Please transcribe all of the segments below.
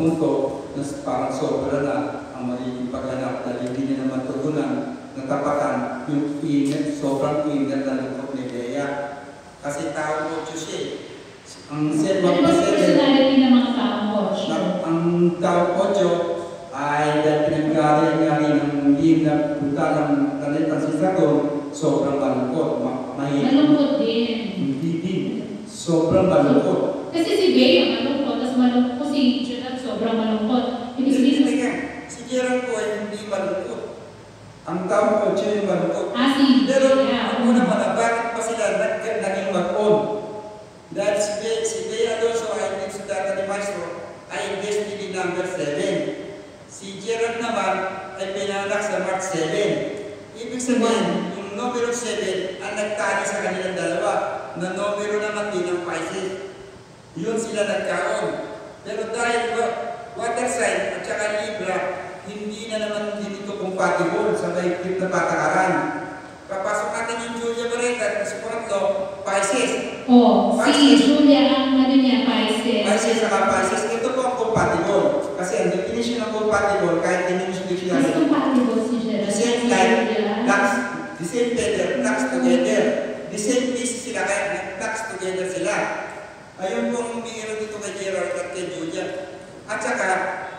punto na parang sobra na ang magiging paghanap dahil hindi niya naman tugunan natapatan yung init, sobrang init na lungkot ni Bea. Kasi tao Diyos siya eh. Ang set Ano ba sa personality ng mga coach? na, ang tao Ocho ay dahil pinagkari nga rin ng hindi na punta ng talitang si Sagon, sobrang malungkot, ma mahirap. Malungkot din. Hindi din. Sobrang malungkot. Kasi si Bea malungkot, tapos malungkot si Gerald sobrang malungkot. Ibig sabihin, nga, si Gerald po ay hindi malungkot. Ang tao Ocho ay malungkot. ah, si Pero Bea. ako naman, ah, bakit pa sila nag naging mag-on? Dahil si Bea, si Bea Alonso ay din sa data ni Maestro ay destiny number 7. Si Gerald naman ay pinanganak sa March 7. Ibig sabihin, yung numero 7 ang nagtali sa kanilang dalawa na numero naman din ng Pisces. Yun sila nagkaon. Pero dahil water sign at saka Libra, hindi na naman din ito compatible sa mahigpit na patakaran. Papasok natin yung Julia Barreta sa pangatlo, Pisces. Oh, si Pisces. Julia ang ano niya, Pisces. Pisces saka Pisces, ito po ang compatible. Kasi ang definition ng compatible, kahit hindi siya Mas dictionary, compatible si Gerald. the same Si time, knocks, the same feather, knocks together. The same piece sila, kaya knocks together sila. Ayun po ang bihiro dito kay Gerald at kay Julia. At saka,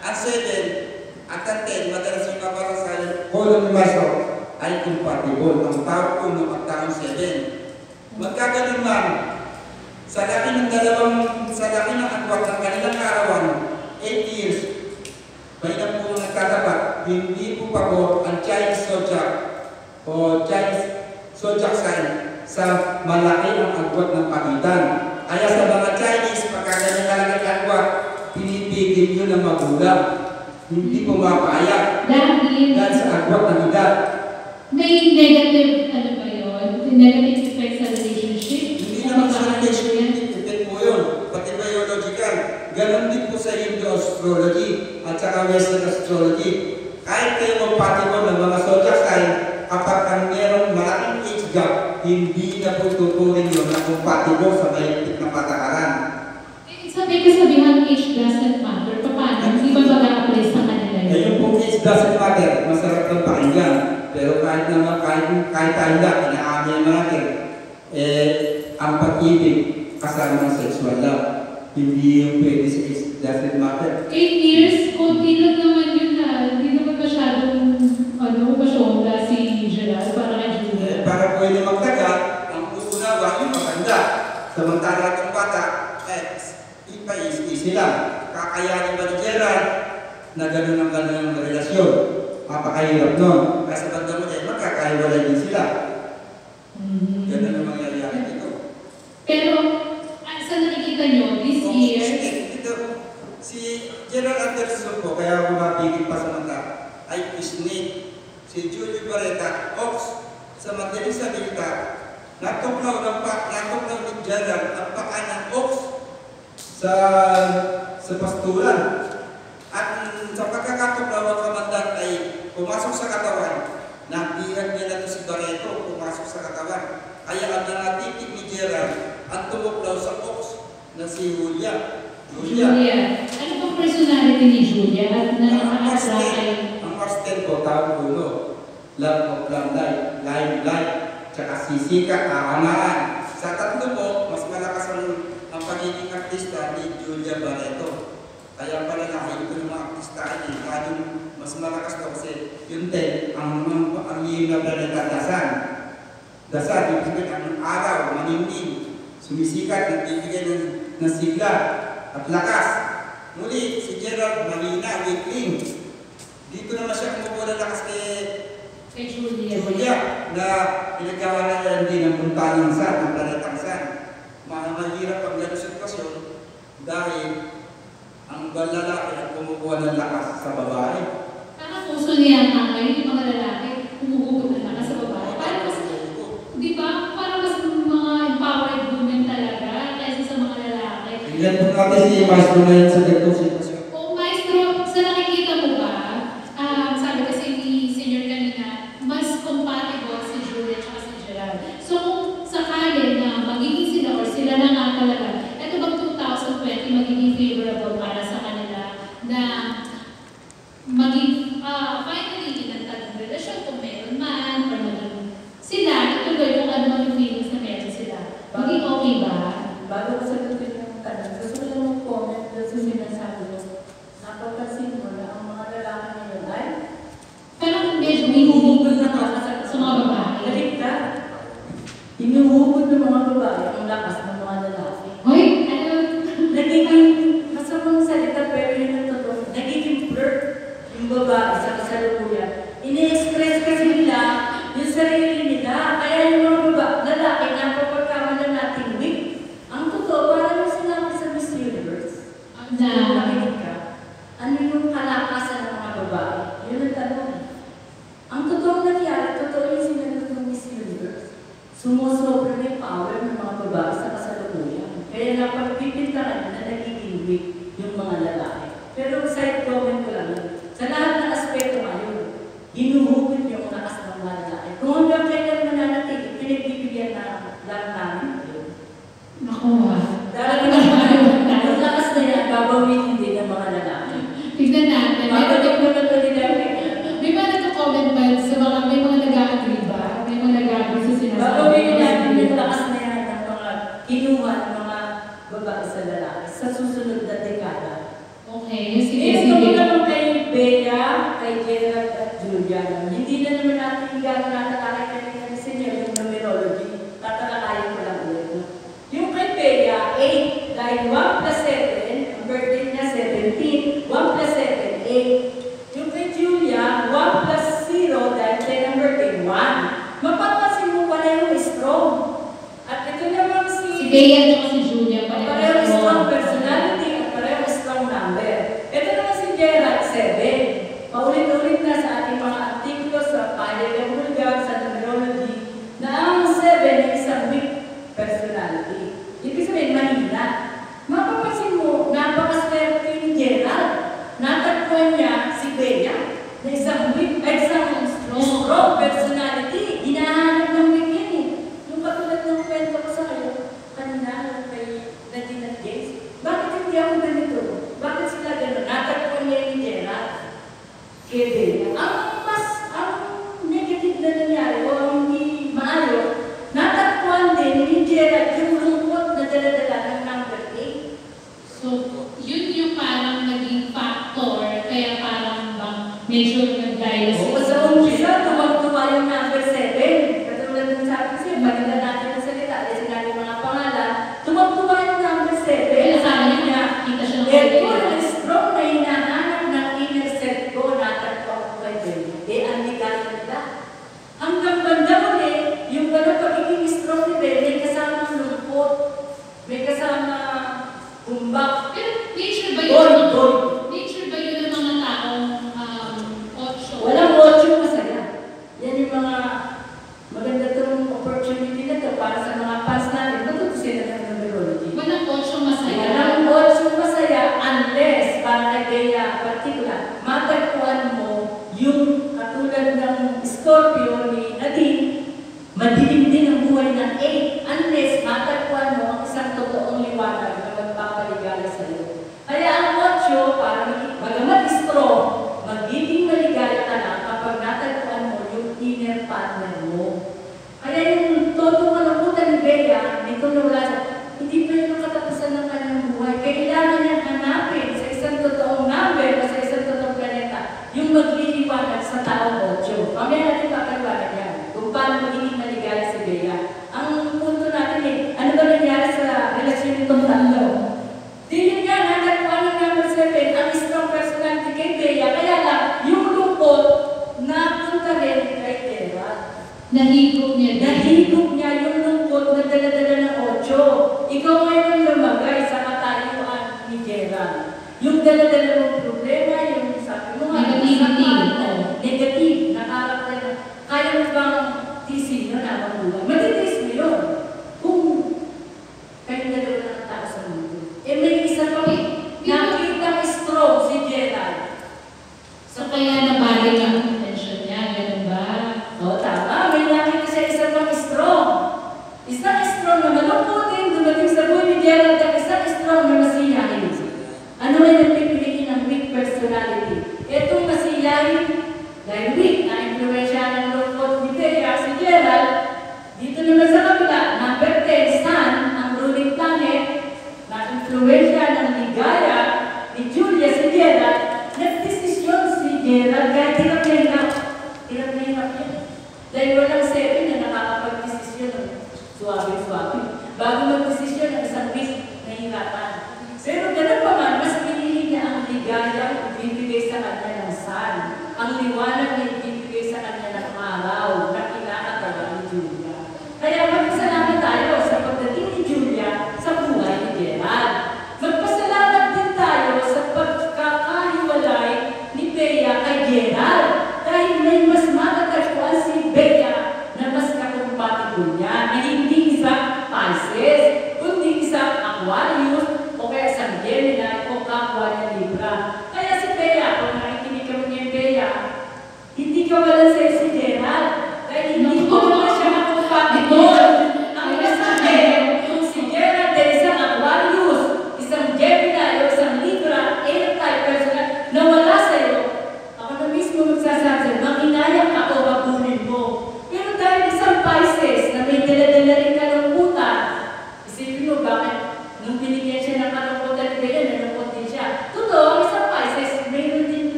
ang 7 at ang 10, madalas yung kaparasal, Holong Maso, ay compatible. Ang tao po ng at taong 7. Magkaganon man, sa laki ng dalawang, sa laki ng agwat ng kanilang karawan, 8 years, may na po nagtatapat, hindi po pabor ang Chinese zodiac o Chinese zodiac sign sa malaki ang agwat ng pagitan. Kaya sa mga Chinese, pagka ganyan kalaki ang agwat, pinipigil yun ng magulang. Hindi pumapayag Dahil dahil sa agwat ng edad. may negative, ano ba yun? Negative effect sa relationship? Hindi naman sa relationship, depend po yun. Pati biological. Ganon din po sa Hindu astrology at saka Western astrology. Kahit kayo compatible ng mga zodiac sign, kapag ang merong malaking age gap, hindi na po tuturing yun na compatible sa mahigpit na patakaran. Sabi kasabihan, age doesn't matter. Paano? Hindi ba mag-a-apply sa kanila yun? Ngayon po age doesn't matter, masarap ng pakinggan. Pero kahit naman, kahit, kahit tayo na, inaamin natin, eh, ang pag-ibig kasama ng sexual love. Hindi yung pwede sa age doesn't matter. Eight years, konti lang naman yun ipa-easy lang. Kakayanin ba ni Gerald na gano'n ang gano'n ang relasyon? Mapakahirap nun. Kasi banda mo eh, magkakahiwalay din sila. Mhm. Ganun ang mangyayari dito. Pero, ah, sa nakikita nyo, this Oh, year, ito, si Gerald Anderson po, kaya ako mapigil pa sa mata, ay snake. Si Julio Barreta, ox, sa madaling salita, natuklaw ng pa, natuklaw ni Gerald ang paa ng ox sa sa pastulan. At sa pagkakatuklaw ng kamandan ay pumasok sa katawan, nabihan niya na si Barreto, pumasok sa katawan. Kaya ang nangatitig ni Gerald, ang tumuklaw sa ox na si Julia. Julia. Julia, ano bang personality ni Julia at na. 10, ang Mars 10 po, tawag puno. Love of long life, life, life, tsaka sisika. Sa tatlo po, ang pagiging artista ni Julia Barreto. Kaya pala nakain ko ng mga artista ay laging mas malakas to kasi yun din, ang, ang, ang yung na dasan. Dasan, ibig sabihin, ang araw, manimning, sumisikat, nagbibigay ng, ng sigla at lakas. Muli, si Gerald Marina, weakling. Dito naman siya kumukuha ng lakas kay Kay Julia. Julia na pinagawa na din ng puntaling san, ng. Mga mahirap ang ganong sitwasyon dahil ang lalaki ang kumukuha ng lakas sa babae. Parang puso niya ang ngayon yung mga lalaki, humuhugot na lang sa babae. Parang mas, di ba? Parang mas mga empowered women talaga kaysa sa mga lalaki. Tingnan po natin si Maestro ngayon sa ganitong magdadala sa susunod na dekada. Okay, sige, Ito sige. Ito naman kay Bea, kay Gerard at Julian. Hindi na naman natin gano'n natalakay kanina na sa inyo yung numerology. Tatalakayan ko lang ulit. Yung kay Bea, 8, line 1, only one of ng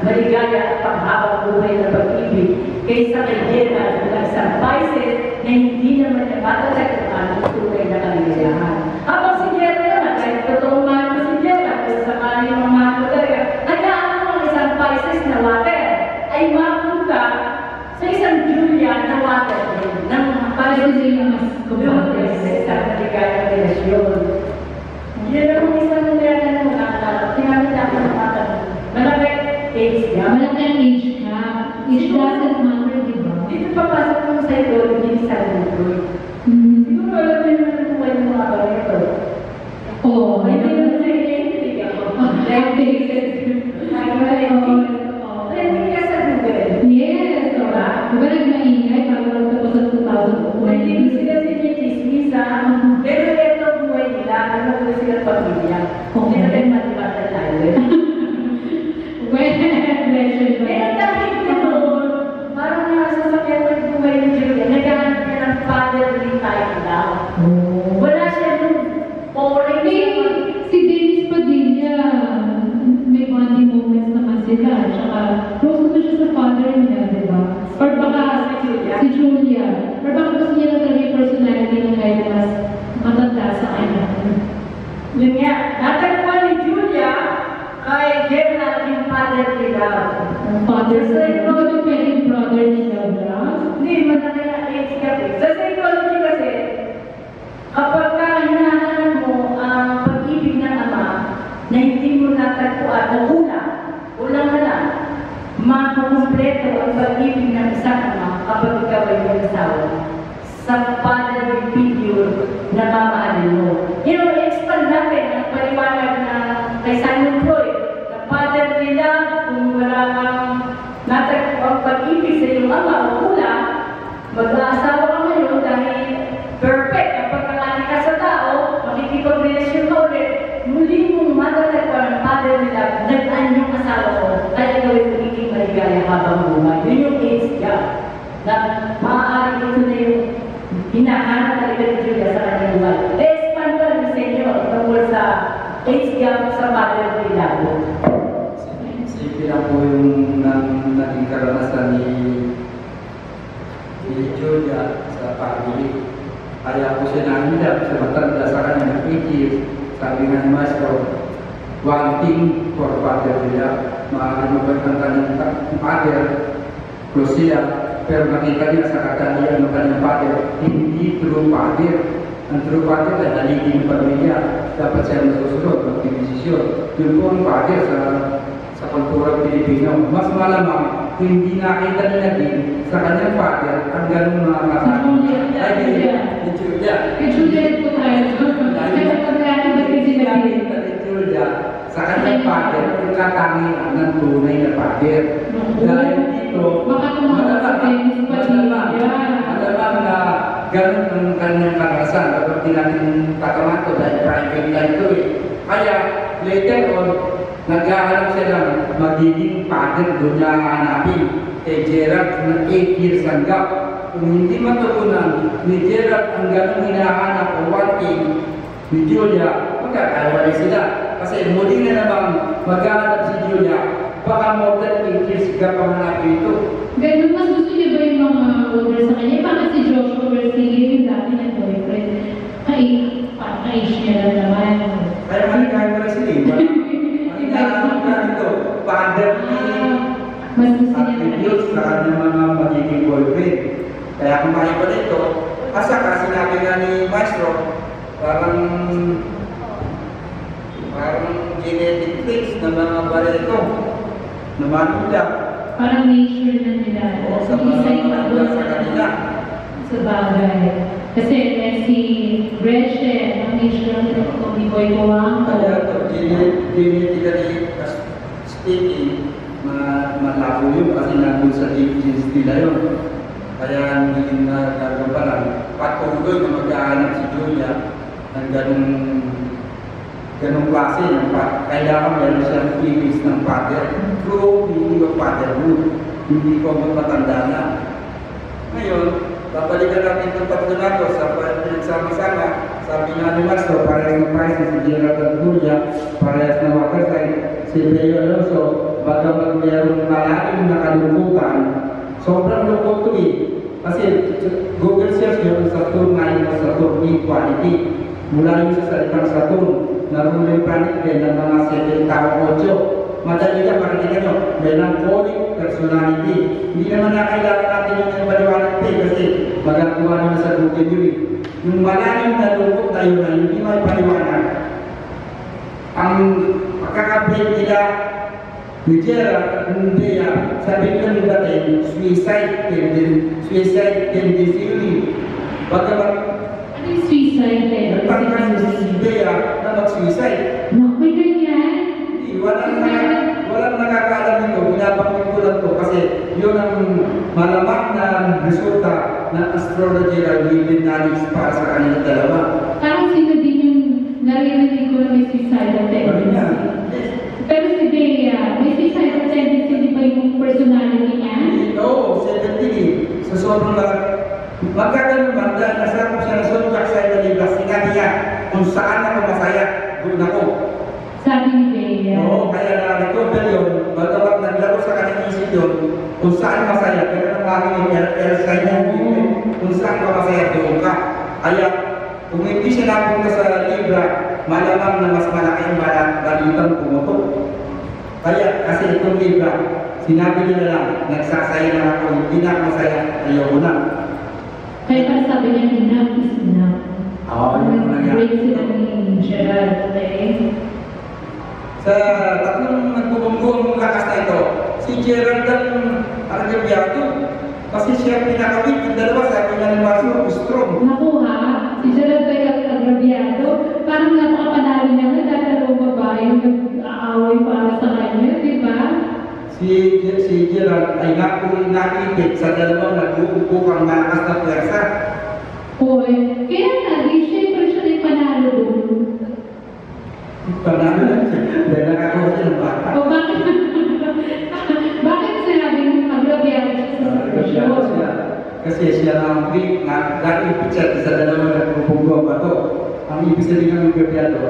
maligaya at panghabang buhay na pag-ibig kaysa kay Gerald na isang Pisces na hindi naman niya matatag ang aming tunay na kaligayahan. Habang si Gerald naman, kahit totoo man pa si Gerald, kung sa kanya ng mga kagaya, nagkaano ang isang Pisces na water ay mapunta sa isang Julia na water ng para hindi mas kumyo Yeah. terletak berdasarkan yang fikir salingan masyarakat wanting korpada dia ma'alim bertentang pada Rusia permakikanya sakatan dia makanya pada tinggi berupa yang antara pada dan dari tim permedia dapat saya mesusul bagi disisio jempol pada salah sepuluh Filipina mas malam tinggi naik dan lagi katanya Pak ya, enggan mengatakan. Iya, dicuja. Dicuja itu Saya ternyata berkejinan. Dicuja. Sakatnya Pak ya, perkataan kami akan tunai ya Pak ya. Dan itu. Maka kemarin adalah nggak menemukan yang karasan seperti nanti takamato dan private kita itu kayak later on negara sedang magiging padat dunia nabi kay Gerard na 8 years hangga. Kung hindi matugunan ni Gerard ang ganong hinahanap o wanting ni Julia, magkakaiwalay sila. Kasi muli na namang maghanap si Julia, baka more than 8 years ka panganap ito. Ganun mas gusto niya ba yung mga order sa kanya? Kaya kung makaiba nito, asa ka sinabi nga ni Maestro, parang parang genetic traits ng mga barito na manula Parang nature na nila. o sa mga yung manula sa kanila. sa bagay. Kasi eh, si Gretchen, ang nature ng Boy Kuwang. Kaya ito, gene- genetically speaking, ma malabo yun kasi nandun sa deep genes nila yun. Kaya hindi na gagampanan. Patuloy na maghahanap si Julia ng ganung ganung klase ng pa. Kailangan meron siyang image ng father. True meaning of fatherhood. Hindi ko matanda na. Ngayon, babalikan natin itong tatlo nato sa pinagsama-sama. Sabi nga ni Master, parehas na price si Gerald at Julia, parehas na wakasay si Leo Alonso, bagamat mayroong malalim na kalungkutan, sobrang lungkot to eh. Kasi Google search kung Saturn na yung Saturn equality. Mula yung sa salitang Saturn, na ruling planet din ng mga 7 tao 8. Madali ka makikita nyo, melancholic personality. Hindi naman na kailangan natin yung maliwanag din kasi magagawa naman sa Google yun eh. Yung malalim na lungkot tayo na hindi may paliwanag. Ang pagkakabit nila ni Gerald, hindi ah, sabi ko nung dati, suicide tendency, suicide tendency. Bagamat Ano yung suicide tendency? nagpangkas Bea na mag-suicide, Naku, ganyan. hindi, walang, na, walang nakakaalam nito, binabanggit ko lang to kasi yun ang malamang na resulta ng astrology na given knowledge para sa kanila dalawa. Parang sino din yung narinig ko na may niya, tendency. yes, Pero si Bea, may suicidal tendency di ba yung personality niya? Oo, 70 Sa sobrang. Magkaganon man dahil nasarap siya na sunyak sa ito ni Blas. Sinabi niya, kung saan ako masaya, doon ako. Sabi ni Bea. Oo, kaya na-recover yun. Bagawag naglaro sa kanyang isip yun, kung saan masaya, pero ang aking el sa inyo, kung saan ka masaya, doon ka. Kaya, kung hindi siya napunta sa Libra, malamang na mas malaking bala- balitang pumutok. Kaya, kasi itong Libra, sinabi nila lang, nagsasaya na ako, hindi na ako masaya, ayoko na. Kaya parang sabi niya, enough is enough. Oo, yun ang nangyari. Break sila ni Gerald, okay? Sa tatlong nagbubumbong lakas na ito, si Gerald ang argabyado. Kasi siya pinakawit, yung dalawa sabi nga ni Marcio, strong. Naku ha, si Gerald Bea ang agrabyado. Parang napakapanalo niya nga dalawang babae yung nag-aaway para sa kanya, di ba? Si, si Gerald ay nakulit nakipit sa dalawang nag-uupukang malakas na pwersa. Hoy, kaya nga, di syempre siya na yung panalo doon. Panalo lang siya, dahil nakakawa siya ng bata. O bakit? bakit sinabing agrabyado siya sa Argabyado sitwasyon? siya. Kasi siya na ang weak na nakipit siya sa dalawang nag-uupukang bato. Ang ibig sabihin ng argabyado,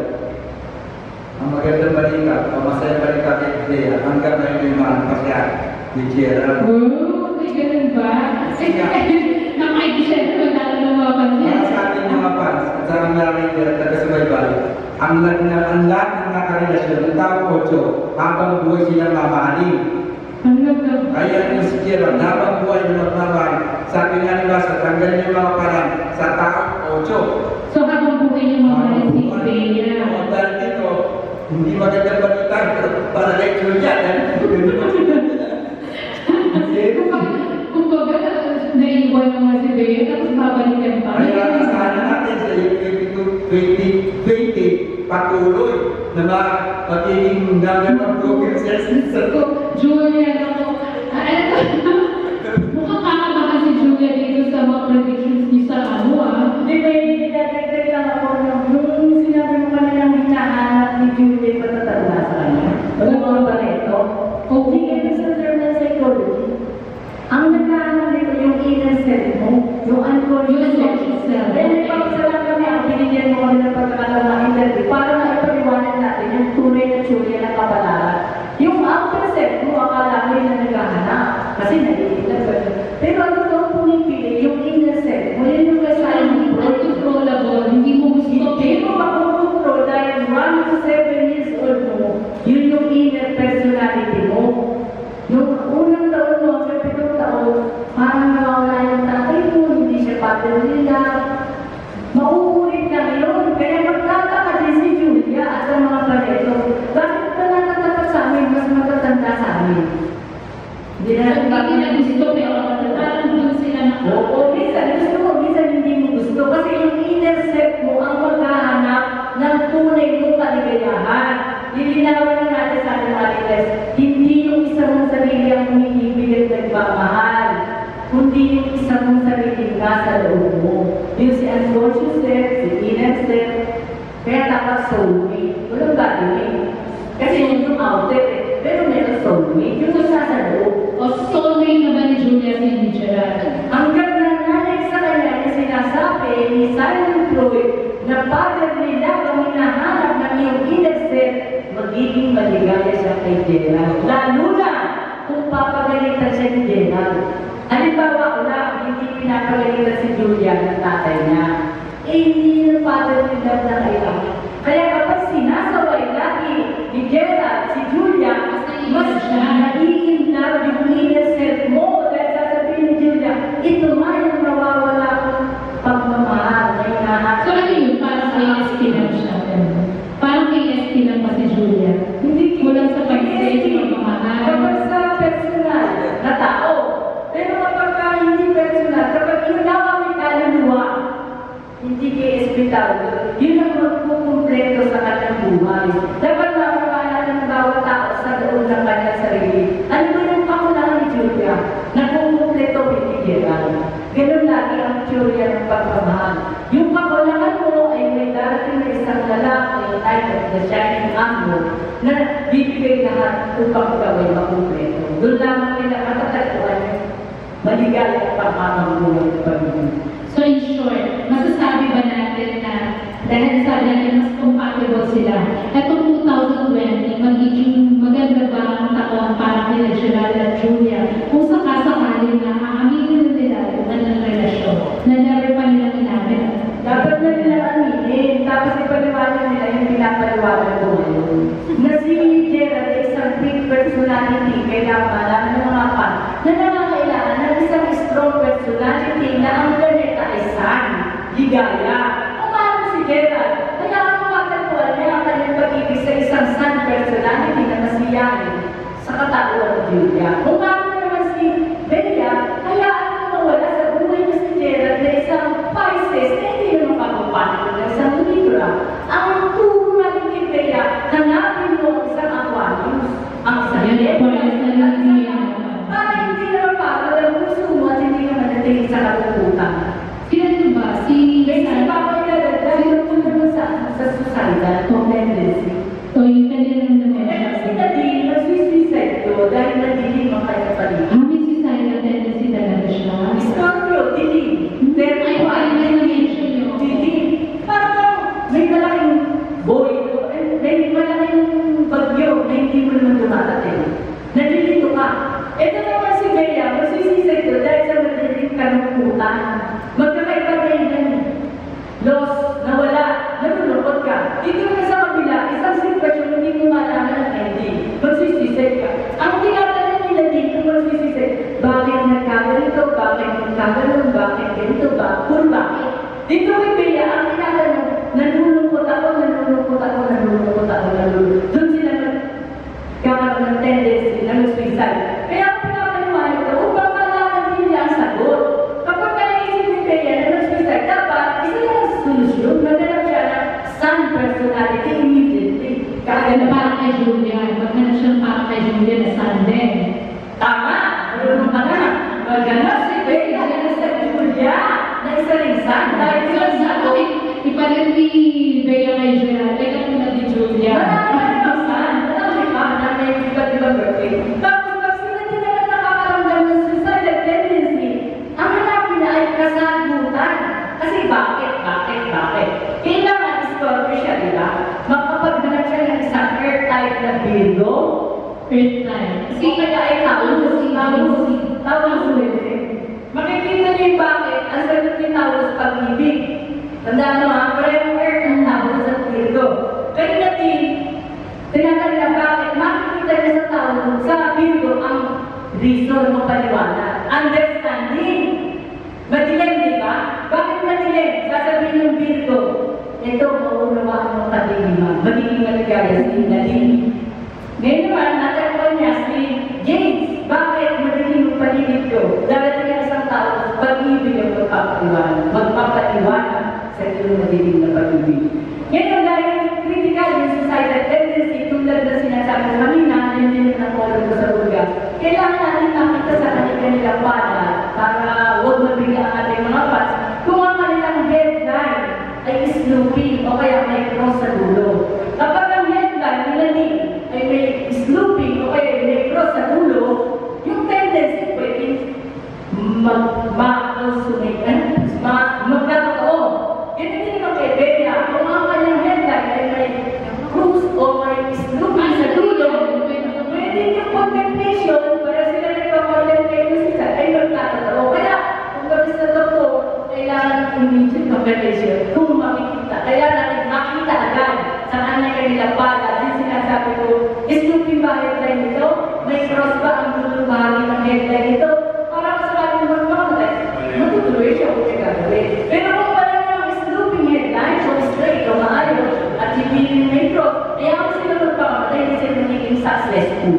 ang magandang balita, ang masayang balita kay Bea, hanggang ngayon yung mahal pa siya ni Gerald. Oh, may ganun ba? Eh, nakaigi siya na wala na nawapan niya. Para sa ating mga fans at sa hindi magandang balita para lecture yan. eh. Kung baga, naiwan naman si Bea, tapos babalikan pa. Kaya asahan natin sa 2020 patuloy na ma- magiging nagamang progress sa So, Julia, ako, yang ditutupi orang perdebatan fungsi dan kay Gerald. Lalo na kung papagalitan siya ni Gerald. Halimbawa, una, hindi pinapagalitan si Julia ng tatay niya. Eh, hindi yung father ni Gerald na kailangan. bitaw, yun ang magkukumpleto sa kanyang buhay. Dapat makapalan ng bawat tao sa loob ng kanyang sarili. Ano ba yung pakulangan ni Julia? Nagkukumpleto binigyan. Ganun lagi ang teorya ng pagmamahal. Yung pakulangan mo ay may darating na isang lalaki, type of the shining angle, na bibigay lahat upang ikaw ay makumpleto. Doon lamang nila matatagpuan maligaya at pamamamulat ng pag-ibig. Ay snooping o kaya may cross sa dulo. Kapag ang headline nila ni ay may snooping o kaya may cross sa dulo, yung tendency pwede mag ma-consummate, eh, ma magkatotoo. Ganito din naman kay Bea, kung ang kanyang headline ay may cruise o may snooping sa dulo, pwede yung contemplation, para sila nagpa-contemplate yung sila, ay magkatotoo. Kaya, kung kami sa doktor, kailangan immediate contemplation. Kung makikita, kailangan natin makita agad sa kanya kanila para. Din sinasabi ko, snooping ba headline nito? May cross ba ang dulo bahagi ng headline nito? Para sa kanya mag-contact, matutuloy siya kung siya gagawin. Pero kung wala namang snooping headline, so straight o maayos, at hindi rin may cross, kaya ako sila magpakamatay, hindi sila magiging successful.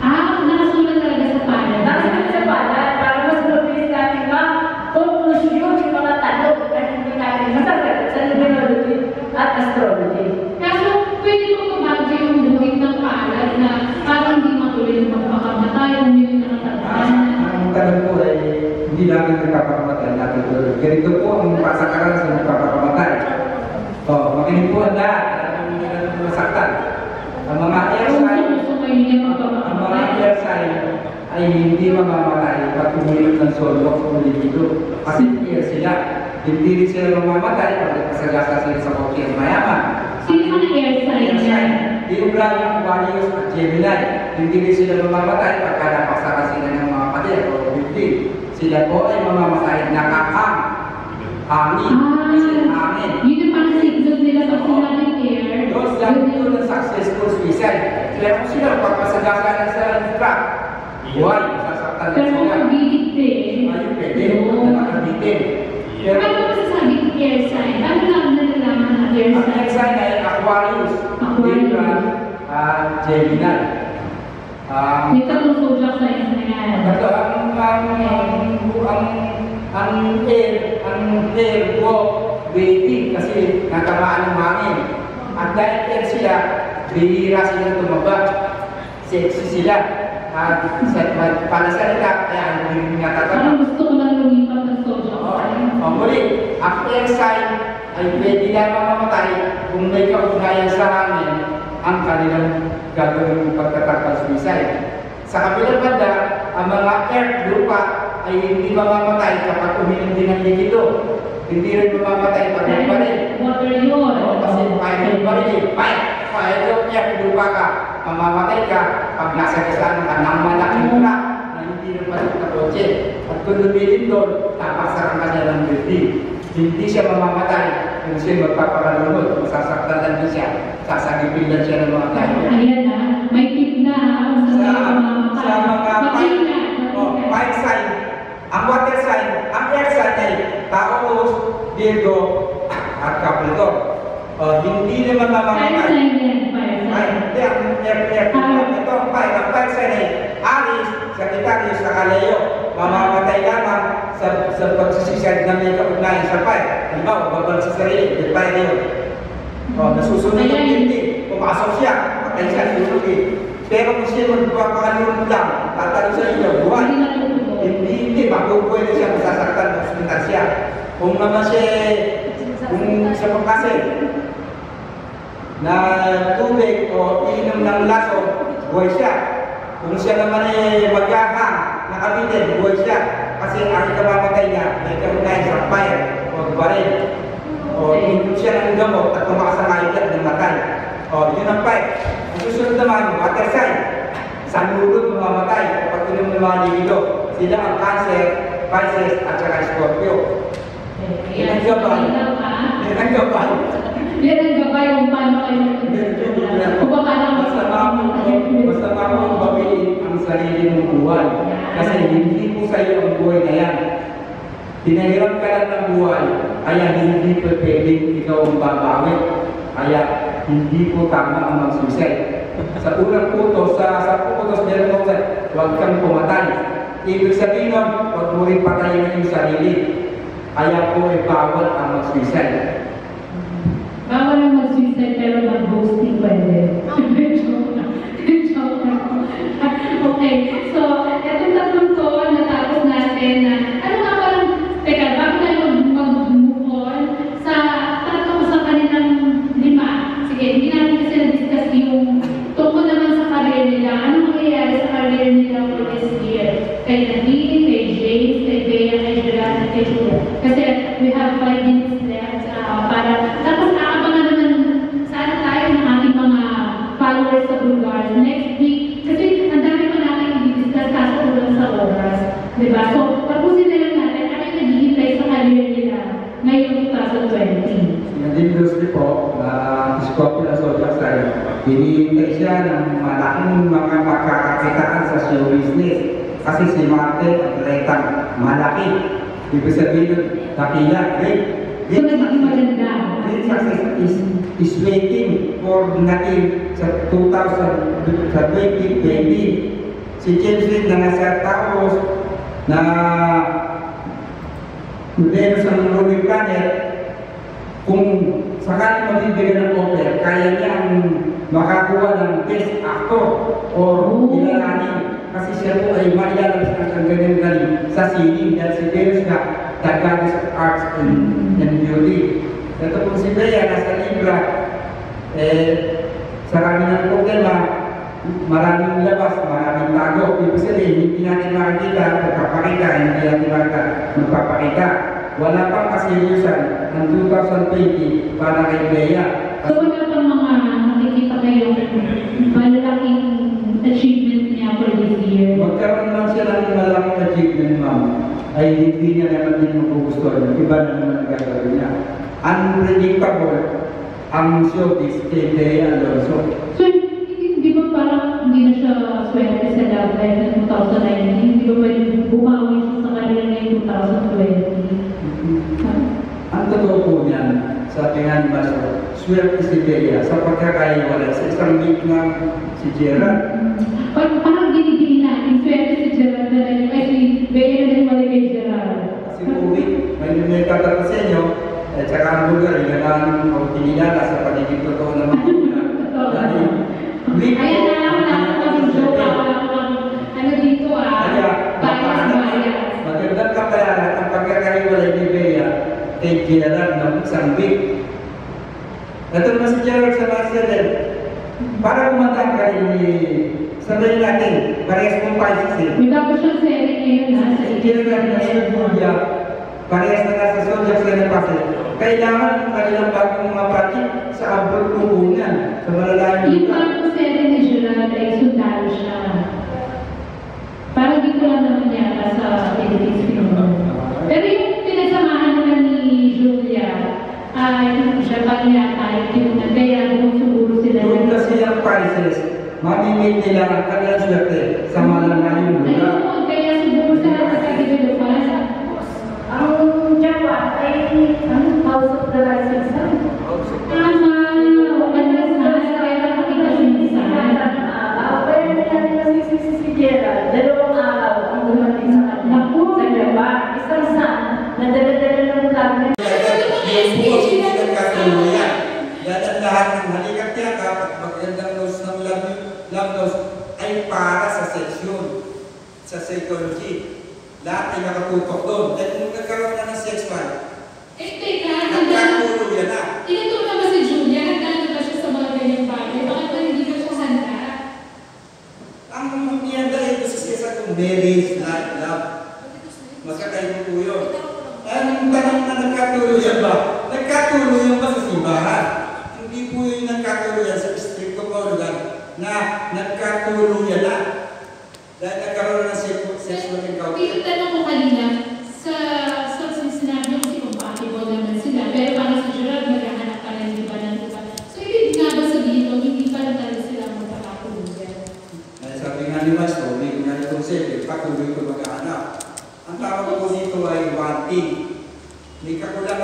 Ah, nakasulat talaga sa panel. Nasa sa pala, para mas mabilis natin ma-conclusion yung mga tanong na hindi natin masagot sa numerology at astrology. Kaso, pwede mo kumagay yung buhay ng palad na parang hindi matuloy yung magpakamatay, umilit na Ah, natandaan. ang tanong ko ay hindi namin nagpapakamatay natin tuloy. Ganito po ang pasakaran sa nagpapakamatay. Oh, makinig po ang lahat. Ang mga masaktan. Ang mga air Kung sign, gusto mo yun yung ang mga magpapakamatay. air sign ay hindi mamamatay pag tumilip ng solo o libido. Kasi air sila. Hindi rin sila mamamatay pag nagpasagasa sila sa kotse at mayaman. Sino ang air sign Air niya? sign. Libra, Aquarius at Gemini. Hindi rin sila mamamatay pagka napasaka sila ng mga pader o bibig. Sila po ay mamamatay nakakam. Hangin. Kasi hangin. Yun yung parang signal nila pag sinabing air. Do ng successful suicide. Kaya kung sila sila ng truck, buhay, sasaktan na Pero sila. kung bigit din. Ayun, pwede. Yun. Nakakabitin. Pero Ano ba masasabing air sign? Ano lang na nalaman ng air ang sign? next sign ay Aquarius. Aquarius. Libra at Gemini. Um, May tatlong zodiac signs na yan. Ito, ang, ang, ang, ang, ang air, ang air ko, waiting kasi natamaan ng hangin. At dahil air sila, bihira sila tumaba. Sexy sila. At sa, panasalita, kaya hindi natatama. Parang gusto ko lang lumipat ng zodiac Oo. Ang muli, ang air sign ay pwede lamang mamatay kung may kaugnayan sa hangin ang kanilang gagawin pagtatakal suicide. Sa kabilang banda, ang mga earth lupa ay hindi mamamatay kapag uminom din ng likido. Hindi rin mamamatay may baril. Water yun. Oo, kasi kahit may baril, kahit kahit yung earth lupa ka, mamamatay ka pag nasa kasama ka ng malaking truck na hindi rin pasok na kotse. At kung lumilin doon, tapaksakan ka niya ng building. Hindi siya mamamatay kung siya magpapakalunod, masasaktan lang din siya, sasagipin lang siya ng mga driver. Ayan na, may tip na Sa, tayo sa mga Mag-ingat, oh, fire sign, ang water sign, ang air sign ay Taurus, Virgo, at Capricorn. Oh, hindi naman Fire mamamatay. sign yan, fire Ay, sign. hindi, ang air, air, ito ang fire, ang fire sign ay Aries, Sagittarius, sa Kaleo. Mamamatay lamang sa, sa pagsisisad na may kaugnayan sa fire. Halimbawa, babal sa sarili, di fire yun. Oh, nasusunod yung Ayan. building, pumasok siya, patay siya, susunod Pero kung siya magpapakalunod lang, tatalo sa inyo, buhay. Hindi natutubo. Hindi, hindi, mabubuhay na siya, masasaktan, masundan siya. Kung naman siya, kung siya pa kasi, na tubig o inom ng laso, buhay siya. Kung siya naman ay maghahang, nakabitin, buhay siya. Kasi ang ikamamatay niya, may kaugnayan sa fire o baril. O inom siya ng gamot at tumakas ang ayat ng matay. O yun ang fire. Ang susunod naman, water sign. Sanulod mamamatay kapag inom ng mga ligido. Sila ang Cancer, Pisces, at saka Scorpio. Yan, ang gabay. Yan ang gabay. Yan ang gabay kung paano kayo magtutulungan. Kung baka lang Masama mo, masama mo bawiin ang sarili mong buhay. Kasi hindi mo sa iyo ang buhay na yan. Pinahirap ka lang ng buhay, kaya hindi pa pwedeng ikaw ang babawi. Kaya hindi po tama ang mag-suicide. Sa unang utos, sa sa utos ni Moses, huwag kang pumatay. Ibig sabihin nun, huwag mo rin patayin ang iyong sarili. Kaya po ay bawal ang mag-suicide. Bawal ang mag-suicide pero mag-ghosting pwede. Okay, so, etong tatlong to, natapos natin na, siya ng malaking mga pagkakakitaan sa show business. Kasi si Martin at Retang, malaki. Ibig sabihin nun, dakila, great. So, nagiging maganda. Great success is, is waiting for natin sa 2000, sa 2020. Si James Reid na nasa Taos na Venus ang ruling planet, kung sakaling mabibigyan ng offer, kaya niyang makakuha ng best actor or ilalani. Kasi siya po ay mailalabas ng ang ganyan galing sa sining dahil si Venus nga the goddess of arts and, and beauty. Ito po si Bea, nasa Libra, eh, sa kami ng problema, maraming labas, maraming tago. Ibig sabihin, hindi natin makikita, magpapakita, hindi natin makita, magpapakita. Wala pang kaseryosan ng 2020 para kay Bea. So, wala pang mga nakikita kayong malalaking achievement niya for this year. Magkaroon man siya ng malaking achievement, ma'am, ay hindi niya naman din magugustuhan. Iba na naman ang gagawin niya. Unpredictable ang show is kay Bea Alonso. So, hindi di ba parang hindi na siya swerte sa love life ng 2019? Hindi ba pwede bumawi siya sa kanila ngayong 2020? Ang totoo po niyan, sabi nga ni Maso, swerte si Bea sa pagkakaiwala sa isang week ng si Gerard. Pag may may tatanong sa inyo, at saka ang lugar, yung ang o kinilala sa pagiging totoo ng mga una. Dahil, week Ayan na lang, wala akong kaming joke, wala akong ano dito ah, Kaya, bias bias. magandang kapayaran ang pagkakahiwalay ni Bea kay Gerard ng isang week. Ito naman si Gerard sa Marcel. Para kumandang kay Sabihin natin, parehas mong Pisces eh. May bago siyang serie ngayon na sa Gerard na si Julia, parehas na nasa Zodiac sa Pasel. Kailangan ang kanilang bagong mga project sa abroad kukunan, sa malalayang Yung lugar. bagong serie ni Gerard ay sundalo siya. Parang dito lang naman yata sa Philippines pinuno. Pero yung pinagsamahan naman ni Julia, ay siya pa yata yung tune kaya kung siguro sila Doon kasi ang Pisces, mamimit nila ang kanilang swerte sa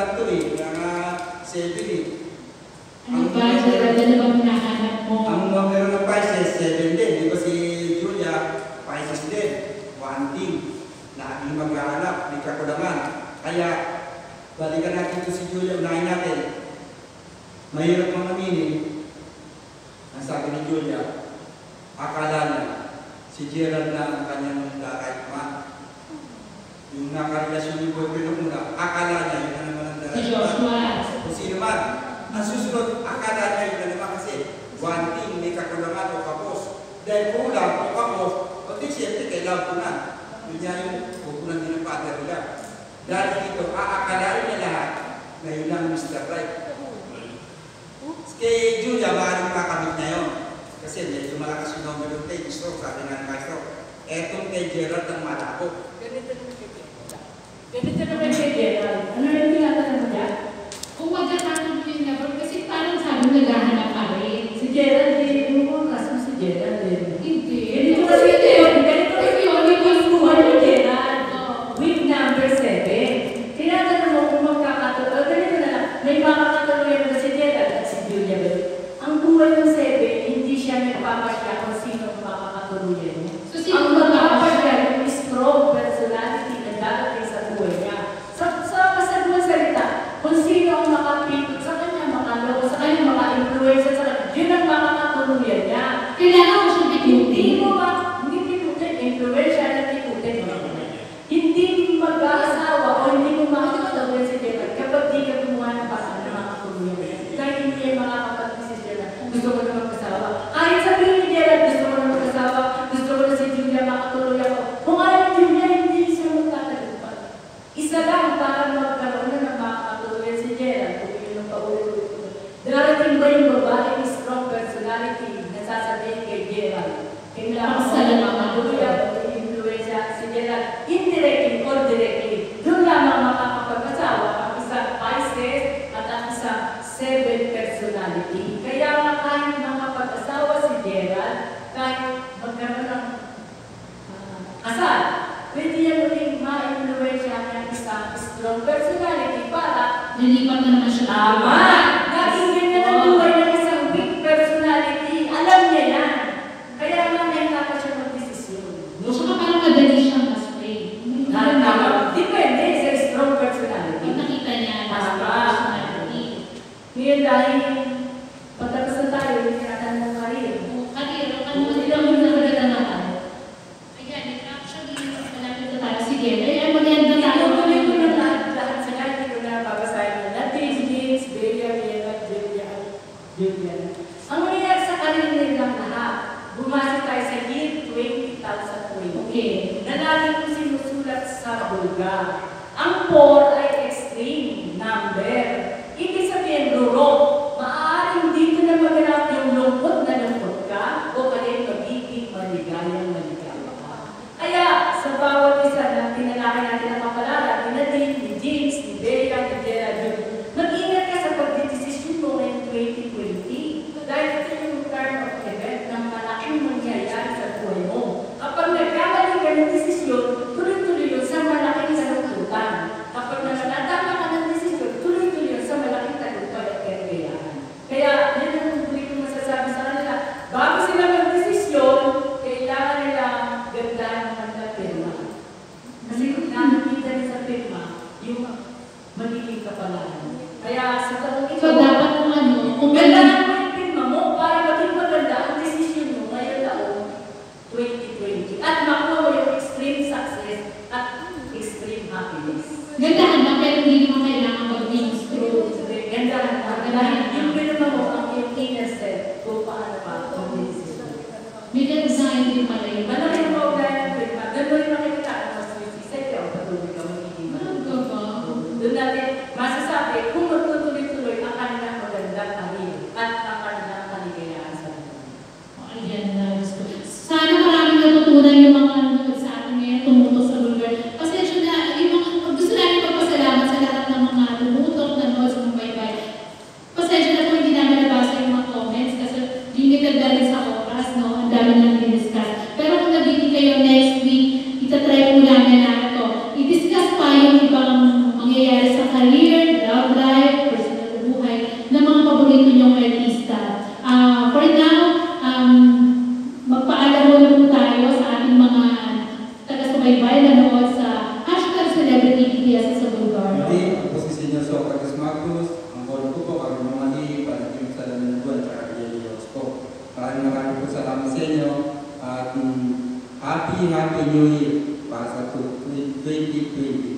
bakteri nga sebili. Ang pa sa radyo ba pinahanap mo? Ang meron na din. Di ba si Julia, Pisces din. Wanting. Laging magkahanap, may kakulangan. Kaya, balikan natin ito si Julia, unahin natin. Mahirap mang aminin. Ang sabi ni Julia, akala si Gerald na ang kanyang kahit ma. Yung nakarelasyon ni boyfriend na muna, akala niya Siniman ang susunod akala tayo na naman kasi one thing may kakulangan kapos. Dahil kulang kapos. O di siyempre kailangan punan yun niya yung pupunan din ang father nila dahil ito aakalain niya lahat na yun lang Mr. Right kay Julia maaaring makamit na yun kasi medyo malakas yung number yung kay Gusto sabi nga nung naghahanap ka rin. Si Geraldine, yung mga kaso si Geraldine. Hindi. Hindi ko kasi ito yun. Ganito kasi yun. Hindi ko iskuhan ni Gerald. With number 7. Tinatanong mo kung magkakatuloy. Ganito na lang. May makakatuloy na si Gerald at si Julia Ang buhay ng 7, hindi siya nagpapasya kung sino makakatuloy. 2020.